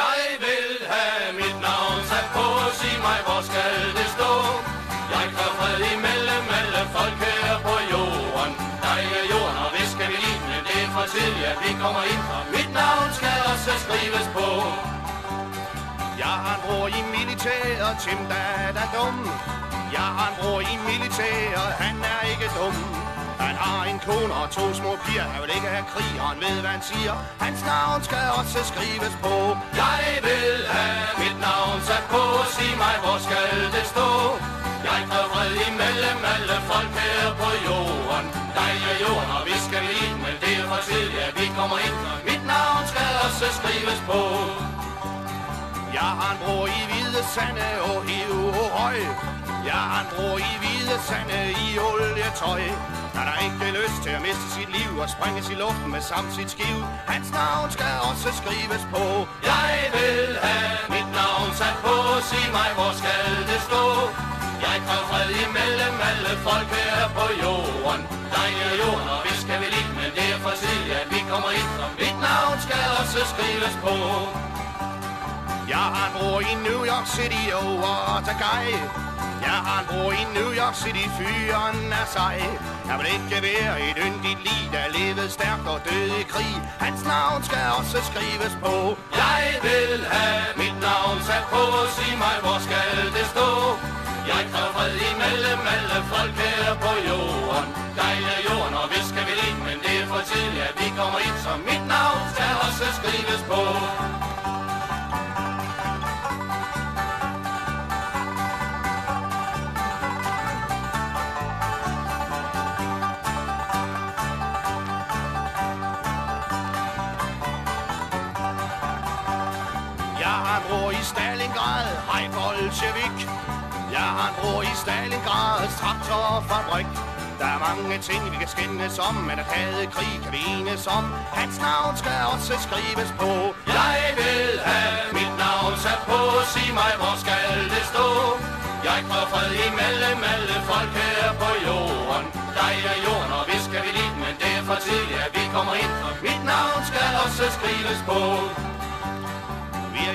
Jeg vil have mit navn sat på, sig mig, hvor skal det stå? Jeg kræver fred imellem alle folk her på jorden. Dig er jorden, og hvis skal vi lide, men det er for tidligt, at vi kommer ind. Og mit navn skal også skrives på. Jeg har en bror i militæret, Tim, der er da dum. Jeg har en bror i militæret, han er ikke dum. Har en kone og to små piger, han vil ikke have krig, og han ved, hvad han siger. Hans navn skal også skrives på. Jeg vil have mit navn sat på, sig mig, hvor skal det stå? Jeg kræver fred imellem alle folk her på jorden. Dig er jorden, og vi skal vi men det er for tidligt, at vi kommer ind. Og mit navn skal også skrives på. Jeg har en bror i hvide sande og i og høj. Jeg han en i hvide sande i olietøj. Han har ikke lyst til at miste sit liv og sprænges i luften med samt sit skiv. Hans navn skal også skrives på. Jeg vil have mit navn sat på, sig mig, hvor skal det stå? Jeg kræver fred imellem alle folk her på jorden. Dig er jorden, og vi skal vi lide, men det er for tidligt, at vi kommer ind. Og mit navn skal også skrives på. Jeg har en bror i New York City over Tagai. Jeg har en bror i New York City, fyren er sej. Han vil ikke være et yndigt liv, der levede stærkt og døde i krig. Hans navn skal også skrives på. Jeg vil have mit navn sat på, sig mig, hvor skal det stå? Jeg kræver fred imellem alle folk her på jorden. Dejlig er jorden, og vi skal vi lide, men det er for tidligt, at vi kommer ind, så mit navn skal også skrives på. Jeg har en bror i Stalingrad, hej Bolshevik. Jeg har en bror i Stalingrad, traktorfabrik. Der er mange ting, vi kan skændes om, men at have krig kan vi enes om. Hans navn skal også skrives på. Jeg vil have mit navn sat på, sig mig, hvor skal det stå? Jeg prøver fred imellem alle folk her på jorden. Dig er jorden, og vi skal vi lide, men det er for tidligt, at vi kommer ind. Og mit navn skal også skrives på.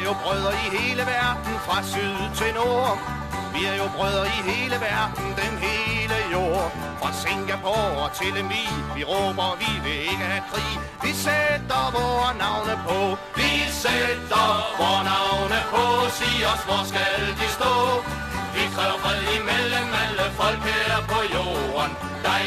Vi er jo brødre i hele verden, fra syd til nord. Vi er jo brødre i hele verden, den hele jord. Fra Singapore til Emi, vi råber, vi vil ikke have krig. Vi sætter vores navne på. Vi sætter vores navne på, sig os, hvor skal de stå? Vi kræver fred imellem alle folk her på jorden. Dig